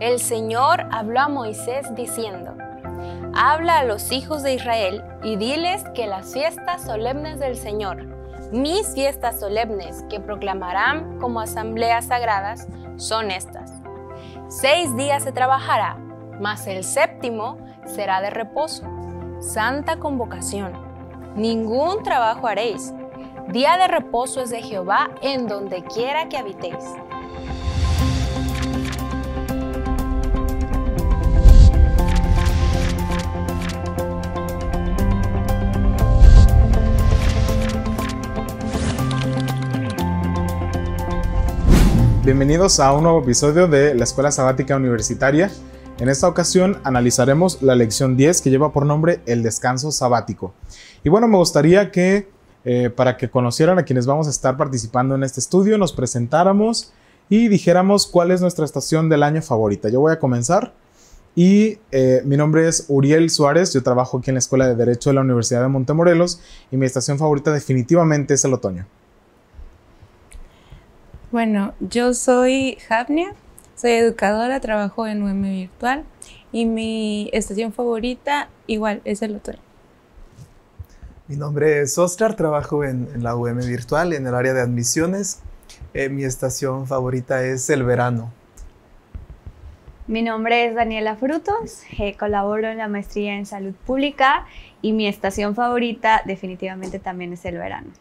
el Señor habló a Moisés diciendo, Habla a los hijos de Israel y diles que las fiestas solemnes del Señor, mis fiestas solemnes que proclamarán como asambleas sagradas, son estas. Seis días se trabajará, mas el séptimo será de reposo, santa convocación. Ningún trabajo haréis. Día de reposo es de Jehová en donde quiera que habitéis. Bienvenidos a un nuevo episodio de la Escuela Sabática Universitaria. En esta ocasión analizaremos la lección 10 que lleva por nombre el descanso sabático. Y bueno, me gustaría que eh, para que conocieran a quienes vamos a estar participando en este estudio, nos presentáramos y dijéramos cuál es nuestra estación del año favorita. Yo voy a comenzar y eh, mi nombre es Uriel Suárez, yo trabajo aquí en la Escuela de Derecho de la Universidad de Montemorelos y mi estación favorita definitivamente es el otoño. Bueno, yo soy Javnia, soy educadora, trabajo en UM Virtual y mi estación favorita igual es el otoño. Mi nombre es Oscar, trabajo en, la UM Virtual en el área de admisiones. Eh, mi estación favorita es el verano. Mi nombre es Daniela Frutos, eh, colaboro en la maestría en salud pública y mi estación favorita definitivamente también es el verano.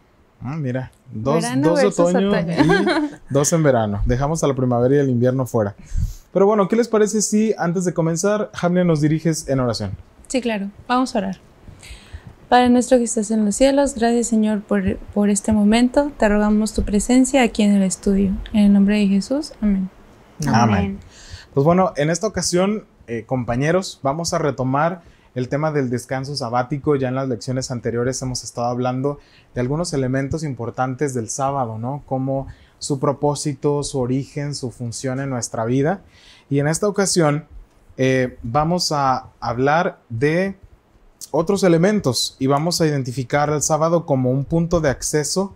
Ah, mira, dos, dos otoño, y dos en verano. Dejamos a la primavera y el invierno fuera. Pero bueno, ¿qué les parece si antes de comenzar, Jamnia, nos diriges en oración? Sí, claro. Vamos a orar. Padre nuestro que estás en los cielos, gracias Señor por, por este momento. Te rogamos tu presencia aquí en el estudio. En el nombre de Jesús. Amén. Amén. Pues bueno, en esta ocasión, eh, compañeros, vamos a retomar el tema del descanso sabático. Ya en las lecciones anteriores hemos estado hablando de algunos elementos importantes del sábado, ¿no? Como su propósito, su origen, su función en nuestra vida. Y en esta ocasión eh, vamos a hablar de otros elementos y vamos a identificar el sábado como un punto de acceso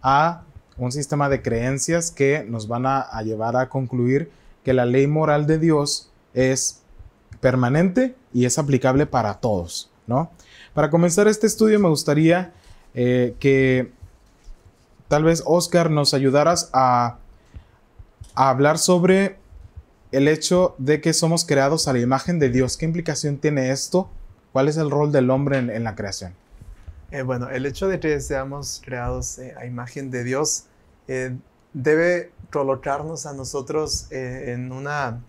a un sistema de creencias que nos van a, a llevar a concluir que la ley moral de Dios es permanente y es aplicable para todos, ¿no? Para comenzar este estudio me gustaría eh, que tal vez Oscar nos ayudaras a, hablar sobre el hecho de que somos creados a la imagen de Dios. ¿Qué implicación tiene esto? ¿Cuál es el rol del hombre en, la creación? Eh, bueno, el hecho de que seamos creados eh, a imagen de Dios debe colocarnos a nosotros en una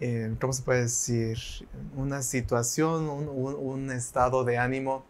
eh, ¿cómo se puede decir? Una situación, un, estado de ánimo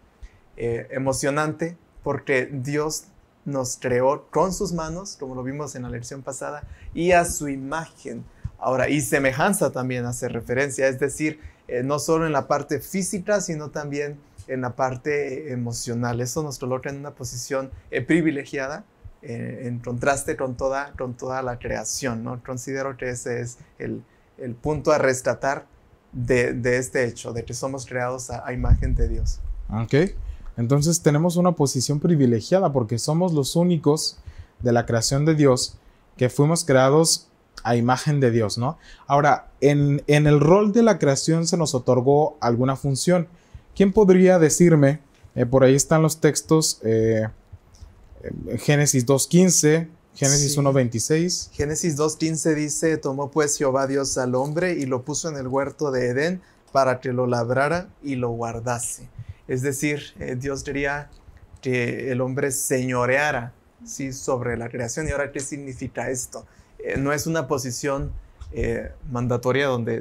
eh, emocionante, porque Dios nos creó con sus manos, como lo vimos en la lección pasada, y a su imagen. Ahora, y semejanza también hace referencia, es decir, eh, no solo en la parte física, sino también en la parte emocional. Eso nos coloca en una posición privilegiada, en contraste con toda, con toda la creación. ¿no? Considero que ese es el, el punto a rescatar de, este hecho, de que somos creados a, imagen de Dios. Ok, entonces tenemos una posición privilegiada porque somos los únicos de la creación de Dios que fuimos creados a imagen de Dios, ¿no? Ahora, en, el rol de la creación se nos otorgó alguna función. ¿Quién podría decirme? Eh, por ahí están los textos, eh, Génesis 2.15, Génesis 1.26. Génesis 2.15 dice, tomó pues Jehová Dios al hombre y lo puso en el huerto de Edén para que lo labrara y lo guardase. Es decir, eh, Dios quería que el hombre señoreara ¿sí? sobre la creación. ¿Y ahora qué significa esto? Eh, no es una posición eh, mandatoria donde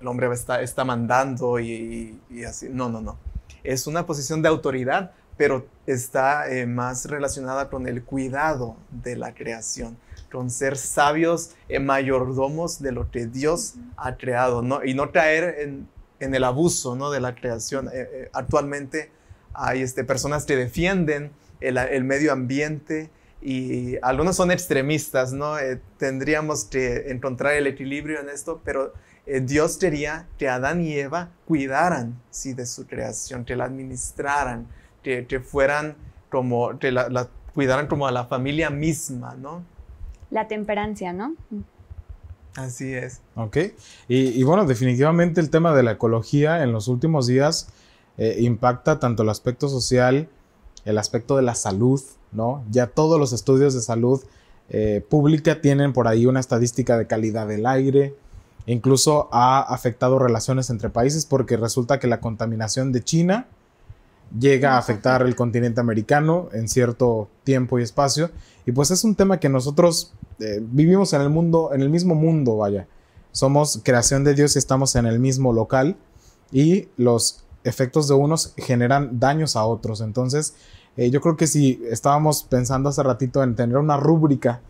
el hombre está, está mandando y, y así. No, no, no. Es una posición de autoridad pero está eh, más relacionada con el cuidado de la creación, con ser sabios eh, mayordomos de lo que Dios ha creado, ¿no? y no caer en, el abuso ¿no? de la creación. Eh, actualmente hay este, personas que defienden el, medio ambiente y algunos son extremistas, ¿no? tendríamos que encontrar el equilibrio en esto, pero Dios quería que Adán y Eva cuidaran ¿sí? de su creación, que la administraran, que, fueran como, que la, cuidaran como a la familia misma, ¿no? La temperancia, ¿no? Así es. Ok. Y, y bueno, definitivamente el tema de la ecología en los últimos días eh, impacta tanto el aspecto social, el aspecto de la salud, ¿no? Ya todos los estudios de salud eh, pública tienen por ahí una estadística de calidad del aire, incluso ha afectado relaciones entre países porque resulta que la contaminación de China llega a afectar el continente americano en cierto tiempo y espacio y pues es un tema que nosotros eh, vivimos en el mundo, en el mismo mundo, vaya. Somos creación de Dios y estamos en el mismo local y los efectos de unos generan daños a otros. Entonces, eh, yo creo que si estábamos pensando hace ratito en tener una rúbrica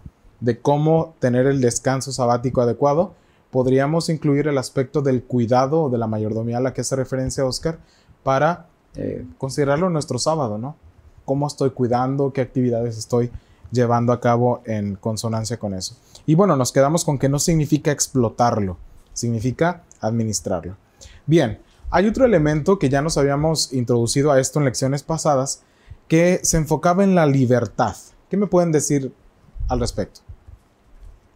de cómo tener el descanso sabático adecuado, podríamos incluir el aspecto del cuidado o de la mayordomía a la que hace referencia Oscar para eh, considerarlo nuestro sábado, ¿no? ¿Cómo estoy cuidando? ¿Qué actividades estoy llevando a cabo en consonancia con eso? Y bueno, nos quedamos con que no significa explotarlo, significa administrarlo. Bien, hay otro elemento que ya nos habíamos introducido a esto en lecciones pasadas, que se enfocaba en la libertad. ¿Qué me pueden decir al respecto?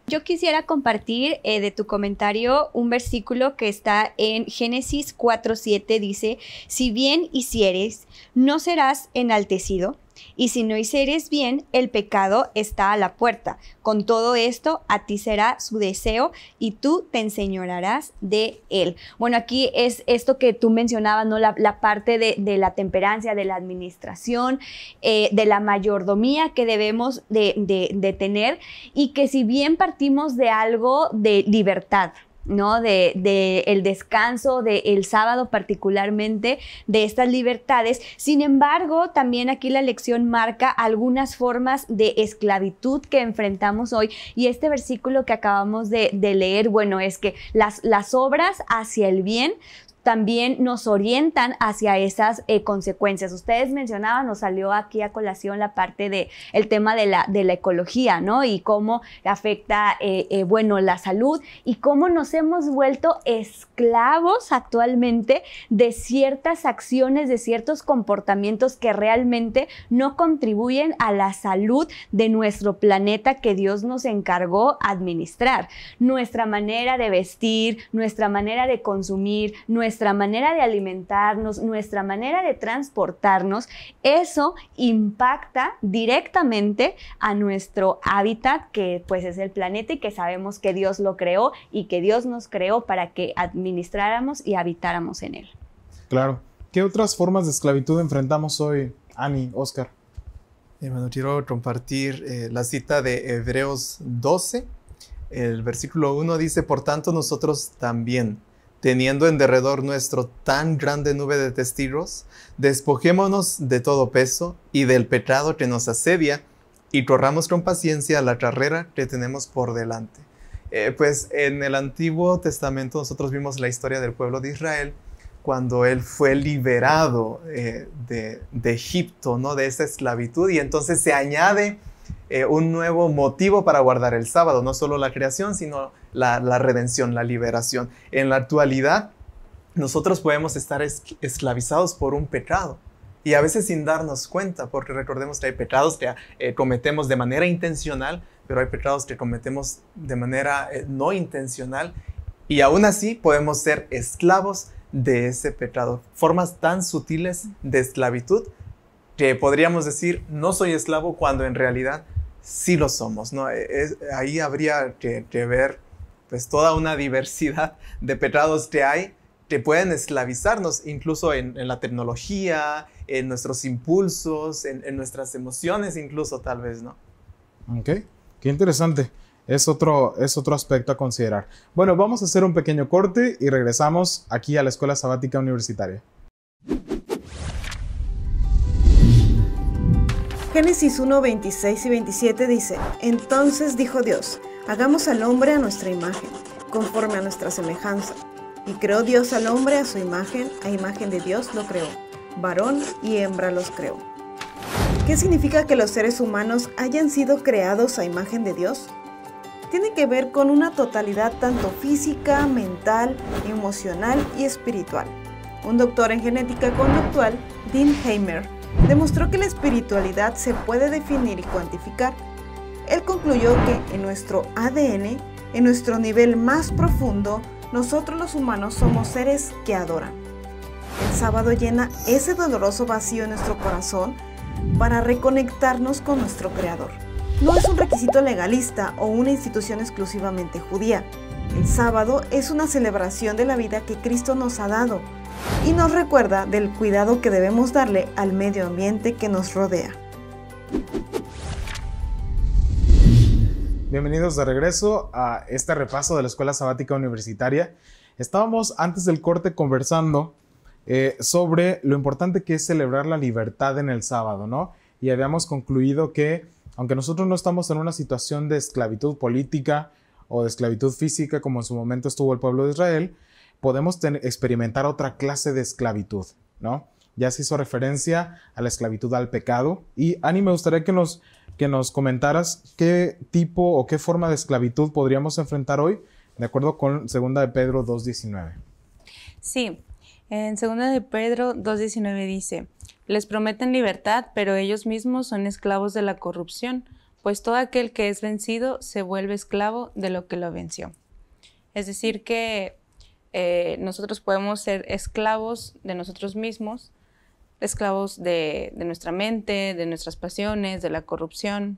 Yo quisiera compartir eh, de tu comentario un versículo que está en Génesis 4.7. Dice, si bien hicieres, no serás enaltecido y si no hicieres bien, el pecado está a la puerta. Con todo esto, a ti será su deseo y tú te enseñorarás de él. Bueno, aquí es esto que tú mencionabas, ¿no? La, parte de, la temperancia, de la administración, eh, de la mayordomía que debemos de, de tener y que si bien partimos de algo de libertad, ¿no? De, el descanso, del el sábado particularmente, de estas libertades. Sin embargo, también aquí la lección marca algunas formas de esclavitud que enfrentamos hoy. Y este versículo que acabamos de, leer, bueno, es que las, las obras hacia el bien también nos orientan hacia esas eh, consecuencias. Ustedes mencionaban, nos salió aquí a colación la parte de tema de la, de la ecología, ¿no? Y cómo afecta, eh, eh, bueno, la salud y cómo nos hemos vuelto esclavos actualmente de ciertas acciones, de ciertos comportamientos que realmente no contribuyen a la salud de nuestro planeta que Dios nos encargó administrar. Nuestra manera de vestir, nuestra manera de consumir, nuestra manera de alimentarnos, nuestra manera de transportarnos, eso impacta directamente a nuestro hábitat, que pues es el planeta y que sabemos que Dios lo creó y que Dios nos creó para que administráramos y habitáramos en él. Claro. ¿Qué otras formas de esclavitud enfrentamos hoy, Ani, Oscar? Bueno, quiero compartir eh, la cita de Hebreos 12. El versículo 1 dice, por tanto nosotros también teniendo en derredor nuestro tan grande nube de testigos, despojémonos de todo peso y del pecado que nos asedia y corramos con paciencia la carrera que tenemos por delante. Eh, pues en el Antiguo Testamento nosotros vimos la historia del pueblo de Israel cuando él fue liberado eh, de, de, Egipto, ¿no? De esa esclavitud y entonces se añade eh, un nuevo motivo para guardar el sábado, no solo la creación, sino la, redención, la liberación. En la actualidad, nosotros podemos estar esclavizados por un pecado y a veces sin darnos cuenta, porque recordemos que hay pecados que eh, cometemos de manera intencional, pero hay pecados que cometemos de manera eh, no intencional y aún así podemos ser esclavos de ese pecado. Formas tan sutiles de esclavitud que podríamos decir no soy esclavo cuando en realidad sí lo somos, ¿no? E, ahí habría que, ver pues toda una diversidad de pecados que hay que pueden esclavizarnos incluso en, la tecnología, en nuestros impulsos, en, nuestras emociones incluso tal vez, ¿no? Ok, qué interesante. Es otro, es otro aspecto a considerar. Bueno, vamos a hacer un pequeño corte y regresamos aquí a la Escuela Sabática Universitaria. Génesis 1, 26 y 27 dice, Entonces dijo Dios, hagamos al hombre a nuestra imagen, conforme a nuestra semejanza. Y creó Dios al hombre a su imagen, a imagen de Dios lo creó, varón y hembra los creó. ¿Qué significa que los seres humanos hayan sido creados a imagen de Dios? Tiene que ver con una totalidad tanto física, mental, emocional y espiritual. Un doctor en genética conductual, Dean Heimer, demostró que la espiritualidad se puede definir y cuantificar. Él concluyó que en nuestro ADN En nuestro nivel más profundo, nosotros los humanos somos seres que adoran. El sábado llena ese doloroso vacío en nuestro corazón para reconectarnos con nuestro Creador. No es un requisito legalista o una institución exclusivamente judía. El sábado es una celebración de la vida que Cristo nos ha dado y nos recuerda del cuidado que debemos darle al medio ambiente que nos rodea. Bienvenidos de regreso a este repaso de la Escuela Sabática Universitaria. Estábamos antes del corte conversando eh, sobre lo importante que es celebrar la libertad en el sábado, ¿no? Y habíamos concluido que, aunque nosotros no estamos en una situación de esclavitud política o de esclavitud física como en su momento estuvo el pueblo de Israel, podemos experimentar otra clase de esclavitud, ¿no? Ya se hizo referencia a la esclavitud al pecado. Y Ani, me gustaría que nos, que nos comentaras qué tipo o qué forma de esclavitud podríamos enfrentar hoy, de acuerdo con 2 de Pedro 2.19. Sí, en 2 de Pedro 2.19 dice, les prometen libertad, pero ellos mismos son esclavos de la corrupción, pues todo aquel que es vencido se vuelve esclavo de lo que lo venció. Es decir, que eh, nosotros podemos ser esclavos de nosotros mismos, esclavos de, nuestra mente, de nuestras pasiones, de la corrupción.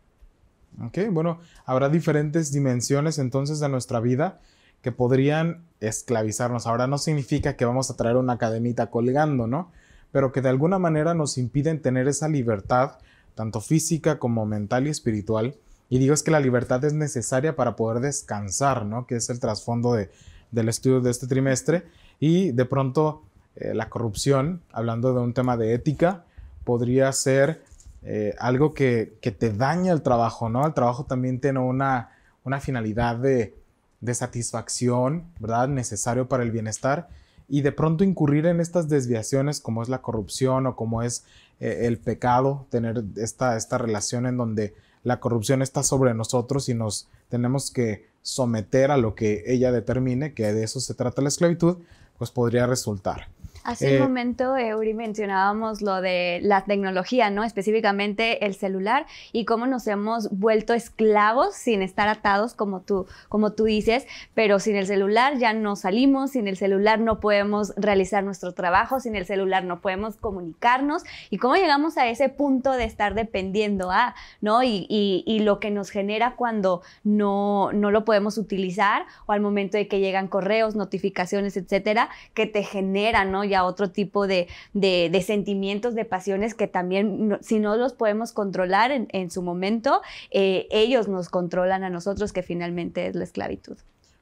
Ok, bueno, habrá diferentes dimensiones entonces de nuestra vida que podrían esclavizarnos. Ahora no significa que vamos a traer una cadenita colgando, ¿no? Pero que de alguna manera nos impiden tener esa libertad, tanto física como mental y espiritual. Y digo es que la libertad es necesaria para poder descansar, ¿no? Que es el trasfondo de, del estudio de este trimestre y de pronto eh, la corrupción, hablando de un tema de ética, podría ser eh, algo que, te daña el trabajo, ¿no? El trabajo también tiene una, una finalidad de, satisfacción, ¿verdad? Necesario para el bienestar y de pronto incurrir en estas desviaciones como es la corrupción o como es eh, el pecado, tener esta, esta relación en donde la corrupción está sobre nosotros y nos tenemos que someter a lo que ella determine, que de eso se trata la esclavitud, pues podría resultar. Hace un eh, momento, Eury, mencionábamos lo de la tecnología, ¿no? Específicamente el celular y cómo nos hemos vuelto esclavos sin estar atados, como tú, como tú dices, pero sin el celular ya no salimos, sin el celular no podemos realizar nuestro trabajo, sin el celular no podemos comunicarnos y cómo llegamos a ese punto de estar dependiendo a, ¿no? Y, y, lo que nos genera cuando no, no lo podemos utilizar o al momento de que llegan correos, notificaciones, etcétera, que te generan, ¿no? Otro tipo de, sentimientos, de pasiones que también, si no los podemos controlar en, su momento, eh, ellos nos controlan a nosotros, que finalmente es la esclavitud.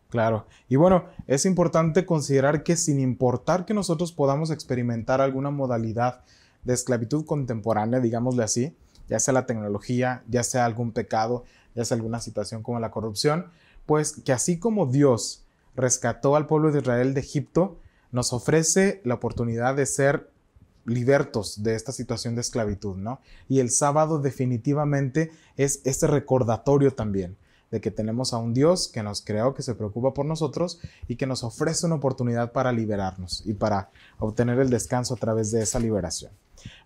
Claro. Y bueno, es importante considerar que sin importar que nosotros podamos experimentar alguna modalidad de esclavitud contemporánea, digámosle así, ya sea la tecnología, ya sea algún pecado, ya sea alguna situación como la corrupción, pues que así como Dios rescató al pueblo de Israel de Egipto, nos ofrece la oportunidad de ser libertos de esta situación de esclavitud, ¿no? Y el sábado definitivamente es este recordatorio también de que tenemos a un Dios que nos creó, que se preocupa por nosotros y que nos ofrece una oportunidad para liberarnos y para obtener el descanso a través de esa liberación.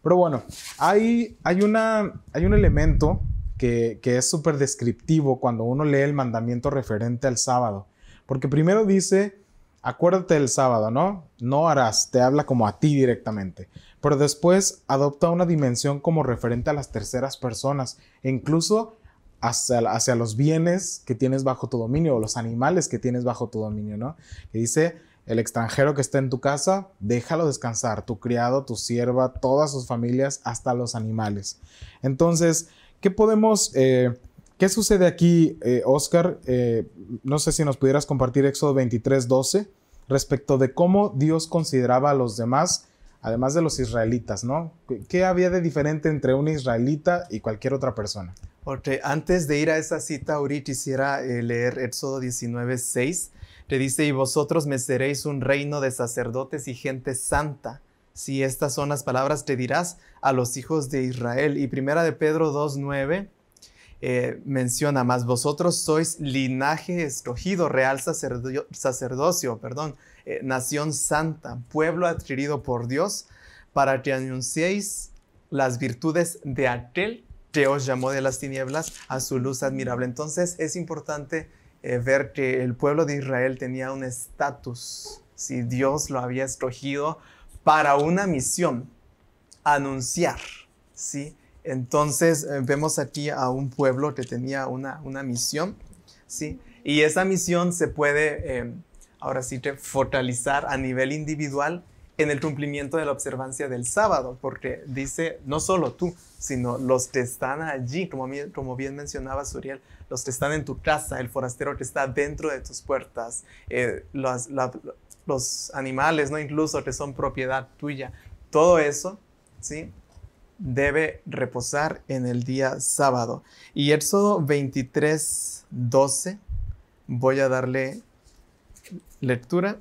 Pero bueno, hay, hay, una, hay un elemento que, que es súper descriptivo cuando uno lee el mandamiento referente al sábado, porque primero dice acuérdate del sábado, ¿no? No harás, te habla como a ti directamente. Pero después adopta una dimensión como referente a las terceras personas e incluso hacia, hacia, los bienes que tienes bajo tu dominio o los animales que tienes bajo tu dominio, ¿no? Que dice, el extranjero que está en tu casa, déjalo descansar, tu criado, tu sierva, todas sus familias, hasta los animales. Entonces, ¿qué podemos... Eh, ¿Qué sucede aquí, eh, Oscar? Eh, no sé si nos pudieras compartir Éxodo 23, 12, respecto de cómo Dios consideraba a los demás, además de los israelitas, ¿no? ¿Qué había de diferente entre un israelita y cualquier otra persona? Porque antes de ir a esa cita, ahorita quisiera eh, leer Éxodo 19, 6. Le dice, y vosotros me seréis un reino de sacerdotes y gente santa. Si estas son las palabras, te dirás a los hijos de Israel. Y primera de Pedro 2, 9 eh, menciona, más vosotros sois linaje escogido, real sacerdocio, perdón, eh, nación santa, pueblo adquirido por Dios, para que anunciéis las virtudes de aquel que os llamó de las tinieblas a su luz admirable. Entonces es importante eh, ver que el pueblo de Israel tenía un estatus, si Dios lo había escogido para una misión, anunciar, ¿sí? Entonces eh, vemos aquí a un pueblo que tenía una, una misión, ¿sí? Y esa misión se puede, eh, ahora sí, fortalecer a nivel individual en el cumplimiento de la observancia del sábado, porque dice, no solo tú, sino los que están allí, como, como bien mencionaba Suriel, los que están en tu casa, el forastero que está dentro de tus puertas, eh, los, los animales, ¿no? incluso que son propiedad tuya, todo eso, ¿sí? Debe reposar en el día sábado. Y Éxodo 23, 12, voy a darle lectura.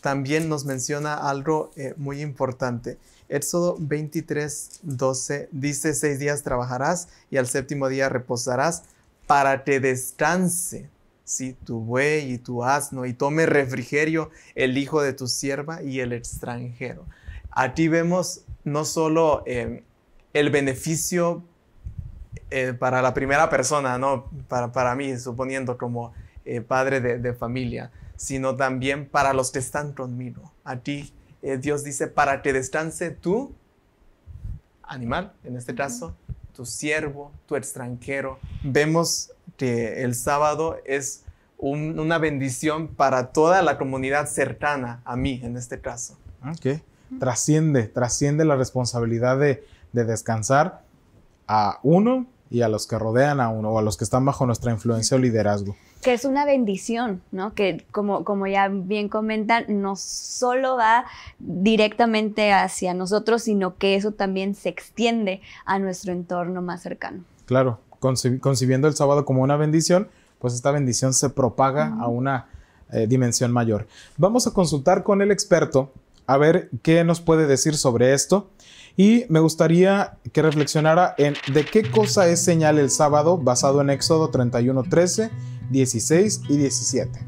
También nos menciona algo eh, muy importante. Éxodo 23, 12 dice, seis días trabajarás y al séptimo día reposarás para que descanse si tu buey y tu asno y tome refrigerio el hijo de tu sierva y el extranjero. Aquí vemos no solo eh, el beneficio eh, para la primera persona, ¿no? para, para mí, suponiendo como eh, padre de, familia, sino también para los que están conmigo. A ti, Dios dice, para que descanse tu animal, en este caso, tu siervo, tu extranjero. Vemos que el sábado es una bendición para toda la comunidad cercana a mí, en este caso. Ok trasciende, trasciende la responsabilidad de, descansar a uno y a los que rodean a uno o a los que están bajo nuestra influencia o liderazgo. Que es una bendición, ¿no? Que como, como ya bien comentan, no solo va directamente hacia nosotros, sino que eso también se extiende a nuestro entorno más cercano. Claro, concibiendo el sábado como una bendición, pues esta bendición se propaga a una eh, dimensión mayor. Vamos a consultar con el experto a ver qué nos puede decir sobre esto. Y me gustaría que reflexionara en de qué cosa es señal el sábado basado en Éxodo 31, 13, 16 y 17.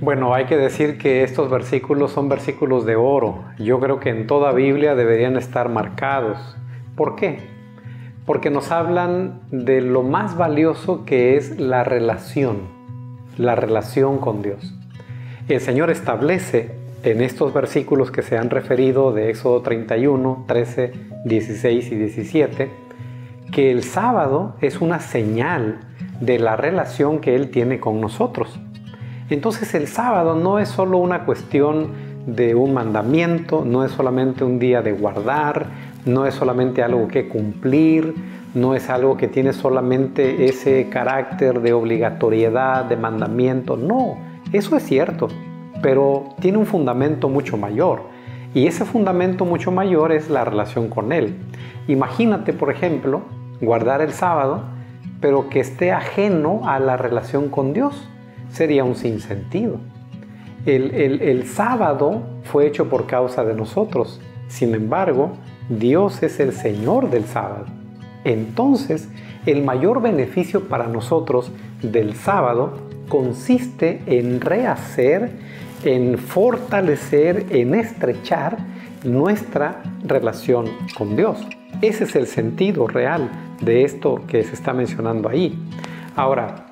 Bueno, hay que decir que estos versículos son versículos de oro. Yo creo que en toda Biblia deberían estar marcados. ¿Por qué? Porque nos hablan de lo más valioso que es la relación, la relación con Dios. El Señor establece en estos versículos que se han referido de Éxodo 31, 13, 16 y 17, que el sábado es una señal de la relación que Él tiene con nosotros. Entonces el sábado no es solo una cuestión de un mandamiento, no es solamente un día de guardar, no es solamente algo que cumplir, no es algo que tiene solamente ese carácter de obligatoriedad, de mandamiento, no eso es cierto, pero tiene un fundamento mucho mayor. Y ese fundamento mucho mayor es la relación con Él. Imagínate, por ejemplo, guardar el sábado, pero que esté ajeno a la relación con Dios. Sería un sinsentido. El, el sábado fue hecho por causa de nosotros. Sin embargo, Dios es el Señor del sábado. Entonces, el mayor beneficio para nosotros del sábado consiste en rehacer, en fortalecer, en estrechar nuestra relación con Dios. Ese es el sentido real de esto que se está mencionando ahí. Ahora,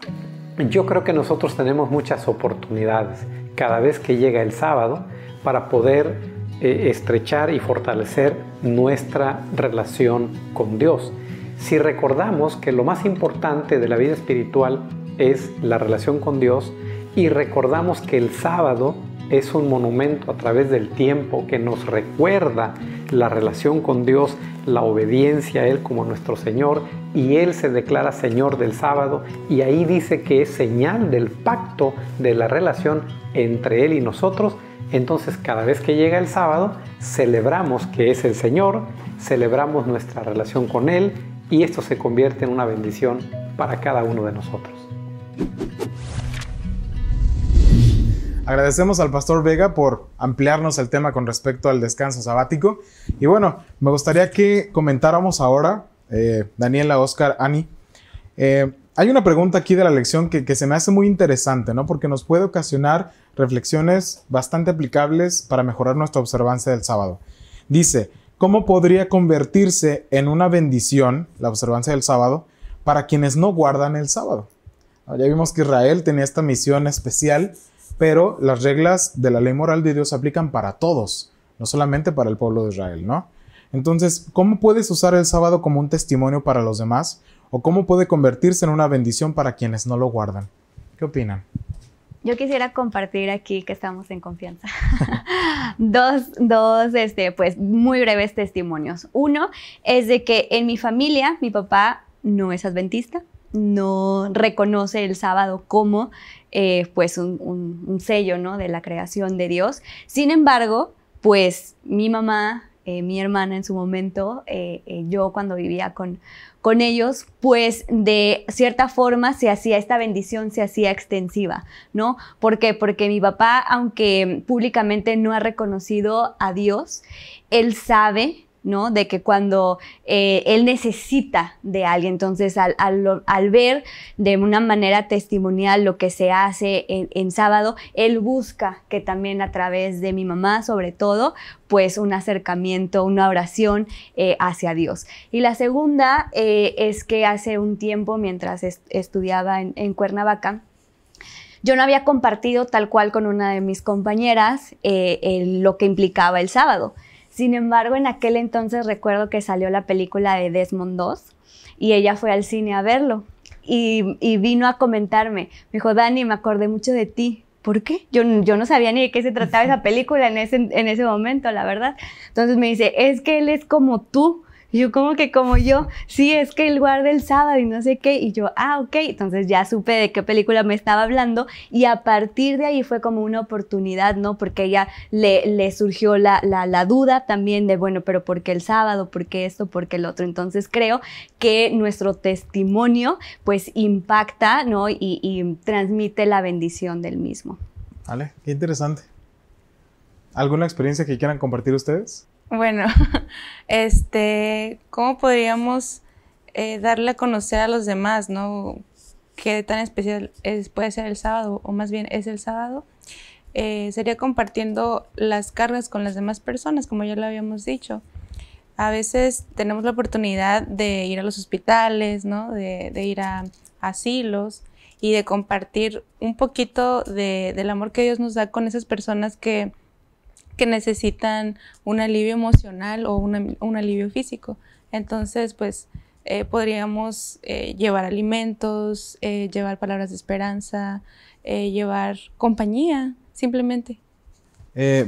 yo creo que nosotros tenemos muchas oportunidades cada vez que llega el sábado para poder eh, estrechar y fortalecer nuestra relación con Dios. Si recordamos que lo más importante de la vida espiritual es la relación con Dios y recordamos que el sábado es un monumento a través del tiempo que nos recuerda la relación con Dios, la obediencia a Él como nuestro Señor y Él se declara Señor del sábado y ahí dice que es señal del pacto de la relación entre Él y nosotros. Entonces cada vez que llega el sábado celebramos que es el Señor, celebramos nuestra relación con Él y esto se convierte en una bendición para cada uno de nosotros. Agradecemos al pastor Vega por ampliarnos el tema con respecto al descanso sabático. Y bueno, me gustaría que comentáramos ahora, eh, Daniela, Oscar, Ani. Eh, hay una pregunta aquí de la lección que, que, se me hace muy interesante, ¿no? Porque nos puede ocasionar reflexiones bastante aplicables para mejorar nuestra observancia del sábado. Dice, ¿cómo podría convertirse en una bendición la observancia del sábado para quienes no guardan el sábado? Ya vimos que Israel tenía esta misión especial, pero las reglas de la ley moral de Dios aplican para todos, no solamente para el pueblo de Israel, ¿no? Entonces, ¿cómo puedes usar el sábado como un testimonio para los demás? ¿O cómo puede convertirse en una bendición para quienes no lo guardan? ¿Qué opinan? Yo quisiera compartir aquí que estamos en confianza. dos, dos, este, pues muy breves testimonios. Uno es de que en mi familia, mi papá no es adventista, no reconoce el sábado como eh, pues un, sello ¿no? de la creación de Dios. Sin embargo, pues mi mamá, eh, mi hermana en su momento, eh, yo cuando vivía con, con ellos, pues de cierta forma se hacía esta bendición, se hacía extensiva, ¿no? ¿Por qué? Porque mi papá, aunque públicamente no ha reconocido a Dios, él sabe ¿no? De que cuando eh, él necesita de alguien, entonces al, ver de una manera testimonial lo que se hace en, sábado, él busca que también a través de mi mamá, sobre todo, pues un acercamiento, una oración eh, hacia Dios. Y la segunda eh, es que hace un tiempo, mientras estudiaba en, Cuernavaca, yo no había compartido tal cual con una de mis compañeras lo que implicaba el sábado. Sin embargo, en aquel entonces recuerdo que salió la película de Desmond 2 y ella fue al cine a verlo y, vino a comentarme. Me dijo, Dani, me acordé mucho de ti. ¿Por qué? Yo, yo no sabía ni de qué se trataba esa película en ese, en ese momento, la verdad. Entonces me dice, es que él es como tú. Y yo, como que como yo, sí, es que él guarda el sábado y no sé qué. Y yo, ah, ok. Entonces ya supe de qué película me estaba hablando. Y a partir de ahí fue como una oportunidad, ¿no? Porque ella le, le surgió la, la, duda también de, bueno, pero ¿por qué el sábado? ¿Por qué esto? ¿Por qué el otro? Entonces creo que nuestro testimonio, pues impacta, ¿no? Y, y transmite la bendición del mismo. Vale, qué interesante. ¿Alguna experiencia que quieran compartir ustedes? Bueno, este, ¿cómo podríamos eh, darle a conocer a los demás, no? ¿Qué tan especial es, puede ser el sábado, o más bien es el sábado? Eh, sería compartiendo las cargas con las demás personas, como ya lo habíamos dicho. A veces tenemos la oportunidad de ir a los hospitales, ¿no? De, ir a, asilos y de compartir un poquito del amor que Dios nos da con esas personas que que necesitan un alivio emocional o un alivio físico. Entonces, pues eh, podríamos eh, llevar alimentos, eh, llevar palabras de esperanza, llevar compañía, simplemente.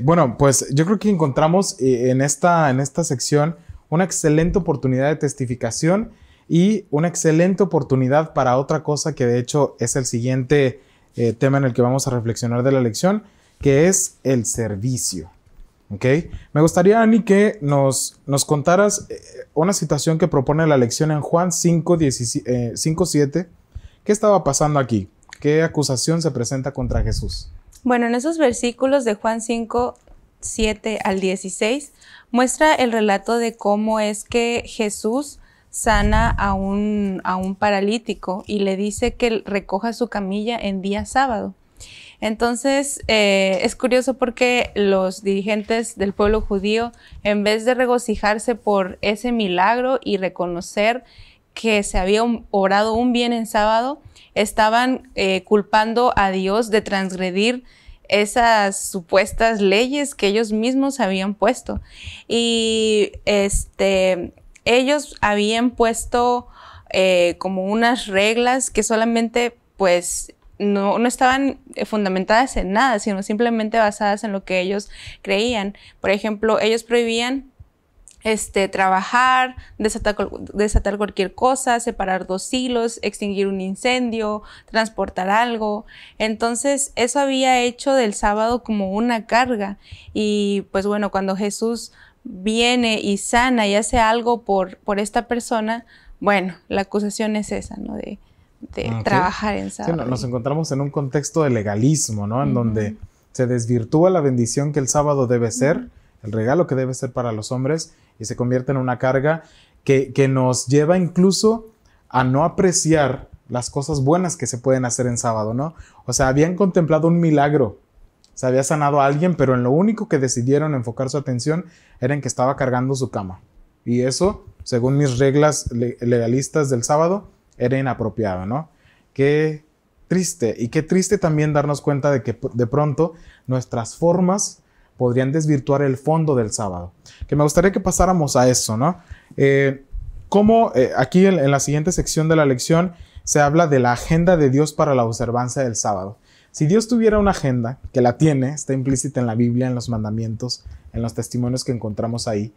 bueno, pues yo creo que encontramos en esta, en esta sección una excelente oportunidad de testificación y una excelente oportunidad para otra cosa que de hecho es el siguiente tema en el que vamos a reflexionar de la lección, que es el servicio. Me gustaría, Ani, que nos, nos contaras eh, una situación que propone la lección en Juan 5, 7. Eh, ¿Qué estaba pasando aquí? ¿Qué acusación se presenta contra Jesús? Bueno, en esos versículos de Juan 5, 7 al 16, muestra el relato de cómo es que Jesús sana a un, a un paralítico y le dice que recoja su camilla en día sábado. Entonces, eh, es curioso porque los dirigentes del pueblo judío, en vez de regocijarse por ese milagro y reconocer que se había obrado un bien en sábado, estaban eh, culpando a Dios de transgredir esas supuestas leyes que ellos mismos habían puesto. Y este, ellos habían puesto eh, como unas reglas que solamente pues no, no, estaban eh, fundamentadas en nada, sino simplemente basadas en lo que ellos creían. Por ejemplo, ellos prohibían este, trabajar, desatar, desatar, cualquier cosa, separar dos hilos, extinguir un incendio, transportar algo. Entonces, eso había hecho del sábado como una carga. Y pues bueno, cuando Jesús viene y sana y hace algo por, por esta persona, bueno, la acusación es esa, ¿no? De, de trabajar en sábado. nos encontramos en un contexto de legalismo, ¿no? En donde se desvirtúa la bendición que el sábado debe ser, el regalo que debe ser para los hombres, y se convierte en una carga que, que nos lleva incluso a no apreciar las cosas buenas que se pueden hacer en sábado, ¿no? O sea, habían contemplado un milagro se había sanado a alguien, pero en lo único que decidieron enfocar su atención era en que estaba cargando su cama. Y eso, según mis reglas legalistas del sábado, era inapropiado, ¿no? Qué triste. Y qué triste también darnos cuenta de que de pronto nuestras formas podrían desvirtuar el fondo del sábado. Que me gustaría que pasáramos a eso, ¿no? Eh, como eh, aquí en, la siguiente sección de la lección se habla de la agenda de Dios para la observancia del sábado. Si Dios tuviera una agenda, que la tiene, está implícita en la Biblia, en los mandamientos, en los testimonios que encontramos ahí,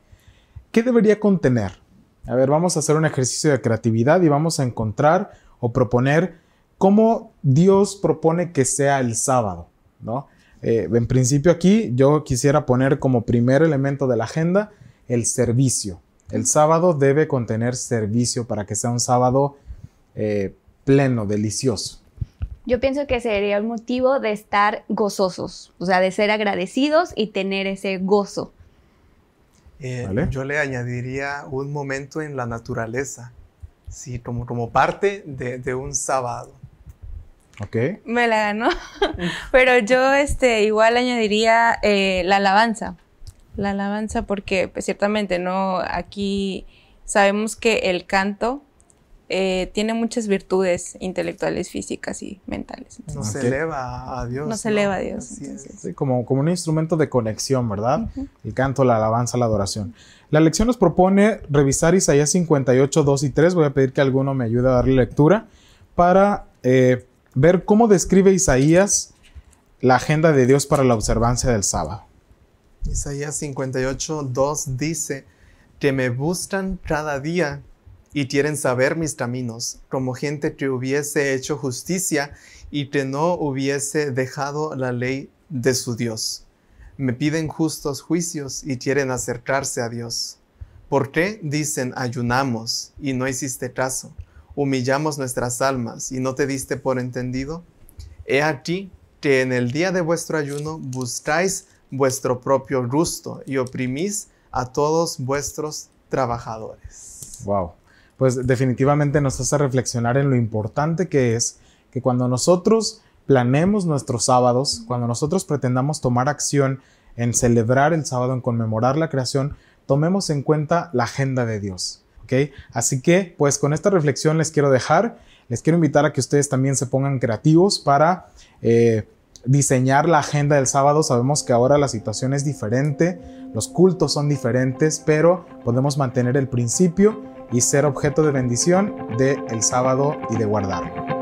¿qué debería contener? A ver, vamos a hacer un ejercicio de creatividad y vamos a encontrar o proponer cómo Dios propone que sea el sábado, ¿no? Eh, en principio aquí yo quisiera poner como primer elemento de la agenda el servicio. El sábado debe contener servicio para que sea un sábado eh, pleno, delicioso. Yo pienso que sería el motivo de estar gozosos, o sea, de ser agradecidos y tener ese gozo. Eh, yo le añadiría un momento en la naturaleza, sí, como, como parte de, un sábado. Ok. Me la ganó. Pero yo este, igual añadiría eh, la alabanza. La alabanza porque pues, ciertamente, ¿no? Aquí sabemos que el canto eh, tiene muchas virtudes intelectuales, físicas y mentales. No se eleva a Dios. No se eleva a Dios. como, como un instrumento de conexión, ¿verdad? El canto, la alabanza, la adoración. La lección nos propone revisar Isaías 58, 2 y 3. Voy a pedir que alguno me ayude a darle lectura para eh, ver cómo describe Isaías la agenda de Dios para la observancia del sábado. Isaías 58, 2 dice, que me buscan cada día y quieren saber mis caminos, como gente que hubiese hecho justicia y que no hubiese dejado la ley de su Dios. Me piden justos juicios y quieren acercarse a Dios. ¿Por qué dicen ayunamos y no hiciste caso? Humillamos nuestras almas y no te diste por entendido. He aquí que en el día de vuestro ayuno buscáis vuestro propio gusto y oprimís a todos vuestros trabajadores. Wow pues definitivamente nos hace reflexionar en lo importante que es que cuando nosotros planemos nuestros sábados, cuando nosotros pretendamos tomar acción en celebrar el sábado, en conmemorar la creación, tomemos en cuenta la agenda de Dios. ¿ok? Así que, pues con esta reflexión les quiero dejar, les quiero invitar a que ustedes también se pongan creativos para eh, diseñar la agenda del sábado. Sabemos que ahora la situación es diferente, los cultos son diferentes, pero podemos mantener el principio y ser objeto de bendición de el sábado y de guardarlo.